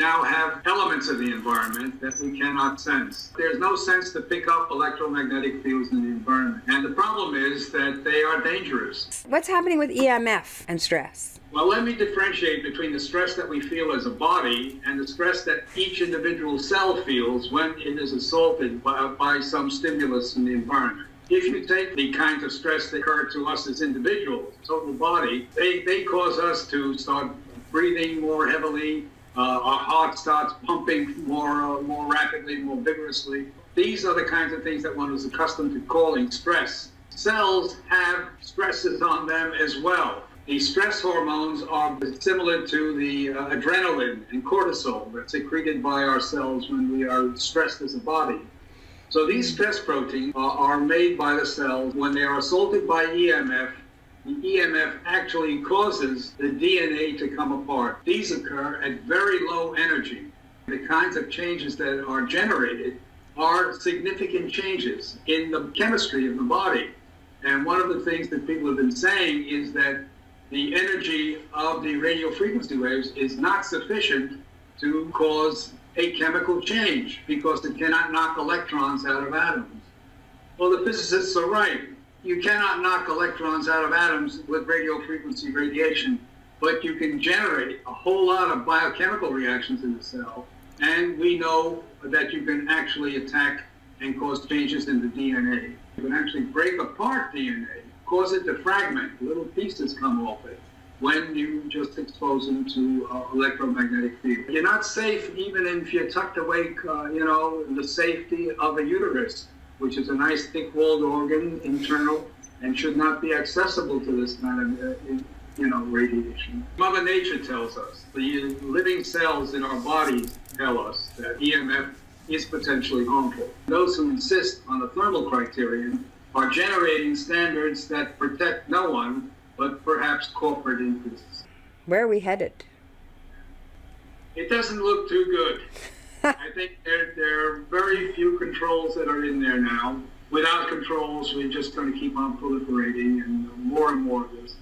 now have elements of the environment that we cannot sense. There's no sense to pick up electromagnetic fields in the environment. And the problem is that they are dangerous. What's happening with EMF and stress? Well, let me differentiate between the stress that we feel as a body and the stress that each individual cell feels when it is assaulted by, by some stimulus in the environment. If you take the kinds of stress that occur to us as individuals, total body, they, they cause us to start breathing more heavily. Uh, our heart starts pumping more, uh, more rapidly, more vigorously. These are the kinds of things that one is accustomed to calling stress. Cells have stresses on them as well. The stress hormones are similar to the uh, adrenaline and cortisol that's secreted by our cells when we are stressed as a body. So these stress proteins are, are made by the cells when they are assaulted by EMF. The EMF actually causes the DNA to come apart. These occur at very low energy. The kinds of changes that are generated are significant changes in the chemistry of the body. And one of the things that people have been saying is that the energy of the radio frequency waves is not sufficient to cause a chemical change because it cannot knock electrons out of atoms. Well, the physicists are right. You cannot knock electrons out of atoms with radio frequency radiation, but you can generate a whole lot of biochemical reactions in the cell. And we know that you can actually attack and cause changes in the DNA. You can actually break apart DNA cause it to fragment. Little pieces come off it when you just expose them to uh, electromagnetic field. You're not safe even if you're tucked away, uh, you know, the safety of a uterus, which is a nice thick-walled organ, internal, and should not be accessible to this kind of, uh, you know, radiation. Mother Nature tells us, the living cells in our bodies tell us that EMF is potentially harmful. Those who insist on the thermal criterion are generating standards that protect no one but perhaps corporate interests. Where are we headed? It doesn't look too good. I think there, there are very few controls that are in there now. Without controls, we're just going to keep on proliferating and more and more of this.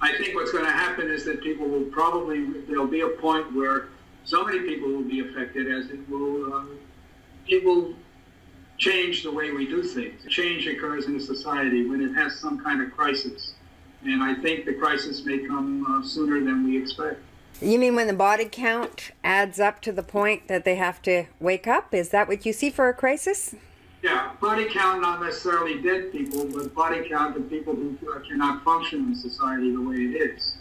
I think what's going to happen is that people will probably, there'll be a point where so many people will be affected as it will, uh, it will change the way we do things. Change occurs in a society when it has some kind of crisis. And I think the crisis may come uh, sooner than we expect. You mean when the body count adds up to the point that they have to wake up? Is that what you see for a crisis? Yeah, body count, not necessarily dead people, but body count of people who cannot function in society the way it is.